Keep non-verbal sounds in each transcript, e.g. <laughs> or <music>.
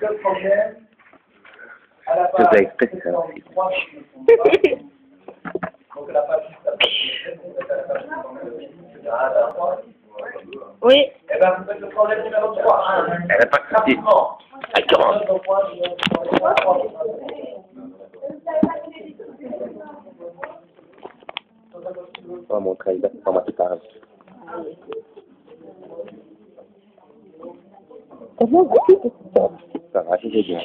le problème. À la page ça exprès, c'est ça. 73, je me trompe pas. Donc la page juste après, vous êtes à la page 73, etc. À la fois. Oui. Eh bien, vous faites le problème numéro 3. Elle n'a pas de souci. Elle commence. Deux qui parle. Ça va, j'ai bien.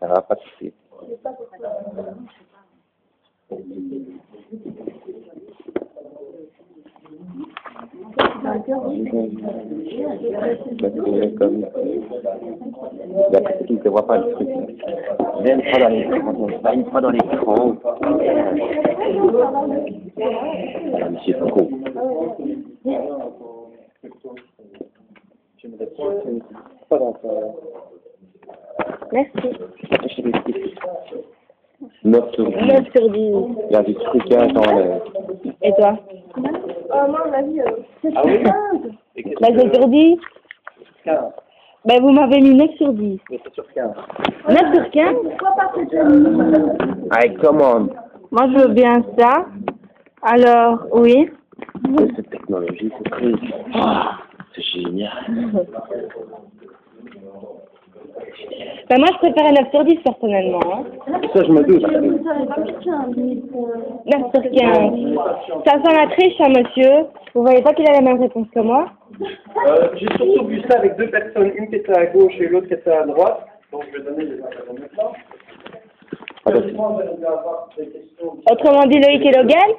Ça va pas de souci. Comme... D'après ce qu'il ne voit pas le truc. Même pas dans l'écran, même pas dans l'écran. Ah, monsieur Foucault. Pas dans Merci. 9 sur 10. 9 sur 10. Il y a du truc dans le... Et toi Euh, moi, ma vie, euh, c'est Ah oui Bah, j'ai sur 10. 15. Bah, vous m'avez mis 9 sur 10. Mais c'est sur 15. 9 sur 15 Pourquoi pas cette année Allez, commande. Moi, je veux bien ça. Alors, oui. Cette technologie, c'est très... Ah, c'est génial. <laughs> Bah, moi, je préfère un 9 sur 10, personnellement. Hein. Ça, je me doute. Vous avez pas mis 15, mais pour... 9 sur 15. Ça sent la triche, hein, monsieur. Vous voyez pas qu'il a la même réponse que moi Euh, J'ai surtout vu ça avec deux personnes, une qui était à gauche et l'autre qui était à droite. Donc je vais donner les informations maintenant. Avoir des questions. Autrement dit, Loïc et Logan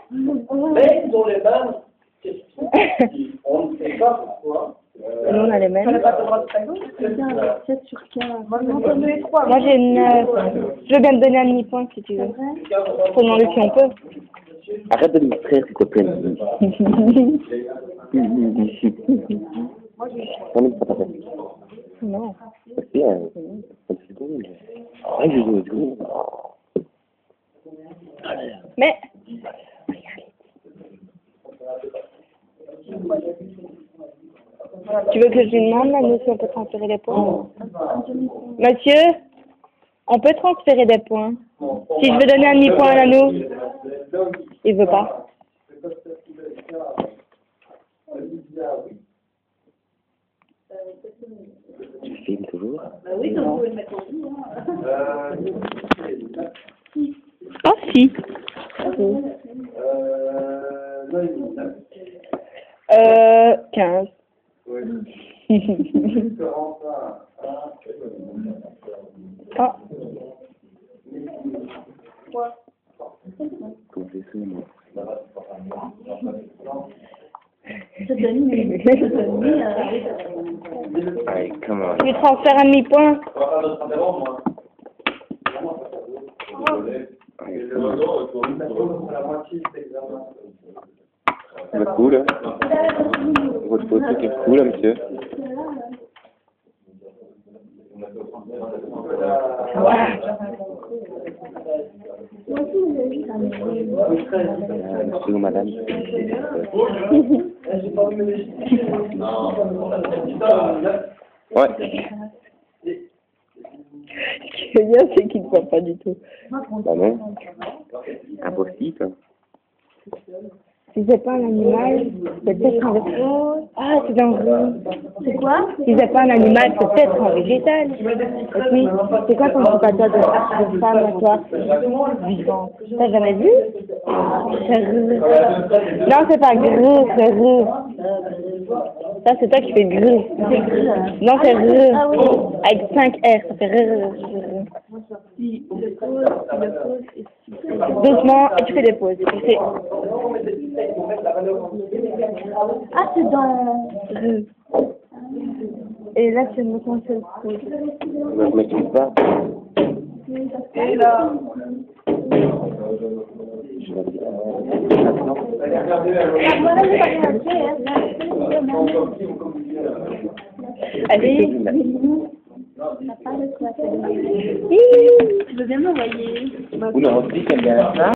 Mais ils ont les mêmes questions. <laughs> On ne sait pas pourquoi. Euh, Nous, on a les mêmes. pas le droit de faire 7 sur 15. Moi, j'en donne les 3. Moi, j'ai 9. Je veux bien te donner un demi-point, si tu veux. Faut demander si on peut. Arrête de me distraire, s'il te plaît. On est pas ta peine. non. Bien. Mais, tu veux que je lui demande, là, nous, si on peut transférer des points Monsieur, on peut transférer des points. Si je veux donner un demi-point à nous, il veut pas. Tu filmes toujours? Oh, si. Euh, non, ils ont ça. Euh, 15. Euh, Allez, un demi-point On va faire notre interro, moi. Et le dodo, il faut la moitié de l'examen. C'est cool, Votre photo est cool, hein, monsieur. Ou madame Ouais. Ce qui est bien, c'est qu'il ne voit pas du tout. Bah non. Impossible. Si c'est pas un animal, c'est peut-être un végétal. Ah, c'est dangereux. C'est quoi Si c'est pas un animal, c'est peut-être un végétal. Et puis, c'est quoi ton petit de, femme à toi Vivant. T'as jamais vu? Non, c'est pas gris, c'est rue. Ça, c'est toi qui fais gris. Non, c'est rue. Ah. Avec 5 R, ça fait rue. Si le si le si Doucement, et tu fais des pauses. Ah, c'est dans... rue. Et là, c'est le mot seul pause. Je m'excuse pas. Et là, Je vais dire. Maintenant. Ah, fait, hein. Allez. Tu veux bien m'envoyer Vous ne retenez qu'elle est à ça